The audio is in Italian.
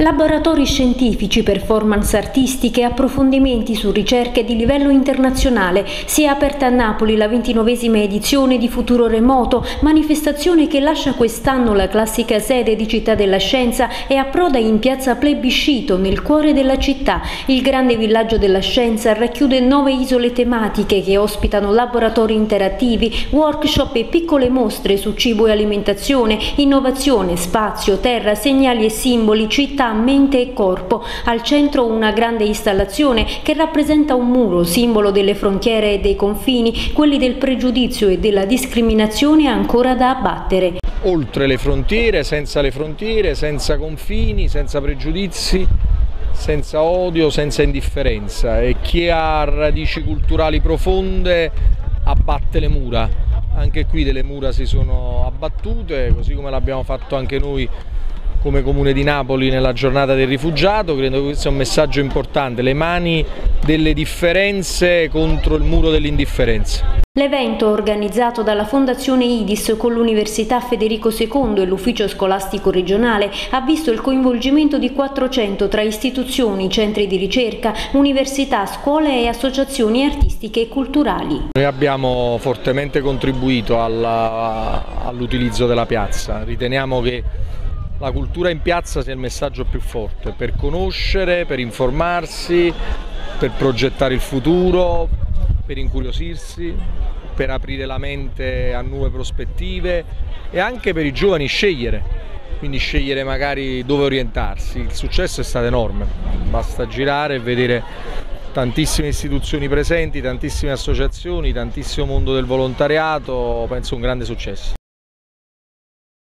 Laboratori scientifici, performance artistiche, approfondimenti su ricerche di livello internazionale. Si è aperta a Napoli la ventinovesima edizione di Futuro Remoto, manifestazione che lascia quest'anno la classica sede di Città della Scienza e approda in piazza Plebiscito, nel cuore della città. Il grande villaggio della scienza racchiude nove isole tematiche che ospitano laboratori interattivi, workshop e piccole mostre su cibo e alimentazione, innovazione, spazio, terra, segnali e simboli, città mente e corpo. Al centro una grande installazione che rappresenta un muro, simbolo delle frontiere e dei confini, quelli del pregiudizio e della discriminazione ancora da abbattere. Oltre le frontiere, senza le frontiere, senza confini, senza pregiudizi, senza odio, senza indifferenza e chi ha radici culturali profonde abbatte le mura. Anche qui delle mura si sono abbattute, così come l'abbiamo fatto anche noi come Comune di Napoli nella giornata del rifugiato, credo che questo sia un messaggio importante, le mani delle differenze contro il muro dell'indifferenza. L'evento organizzato dalla Fondazione IDIS con l'Università Federico II e l'Ufficio Scolastico Regionale ha visto il coinvolgimento di 400 tra istituzioni, centri di ricerca, università, scuole e associazioni artistiche e culturali. Noi abbiamo fortemente contribuito all'utilizzo della piazza, riteniamo che la cultura in piazza sia il messaggio più forte per conoscere, per informarsi, per progettare il futuro, per incuriosirsi, per aprire la mente a nuove prospettive e anche per i giovani scegliere, quindi scegliere magari dove orientarsi. Il successo è stato enorme, basta girare e vedere tantissime istituzioni presenti, tantissime associazioni, tantissimo mondo del volontariato, penso un grande successo.